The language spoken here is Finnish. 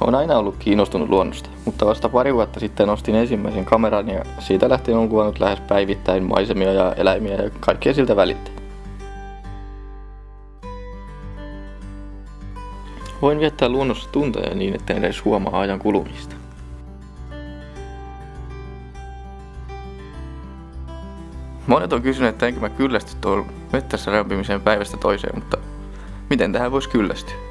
Olen aina ollut kiinnostunut luonnosta, mutta vasta pari vuotta sitten ostin ensimmäisen kameran ja siitä lähtien on kuvannut lähes päivittäin maisemia ja eläimiä ja kaikkea siltä välittää. Voin viettää luonnossa tunteja niin, että en edes huomaa ajan kulumista. Monet on kysynyt, että enkö mä kyllästy tuolla mettässä rämpimiseen päivästä toiseen, mutta miten tähän voisi kyllästyä?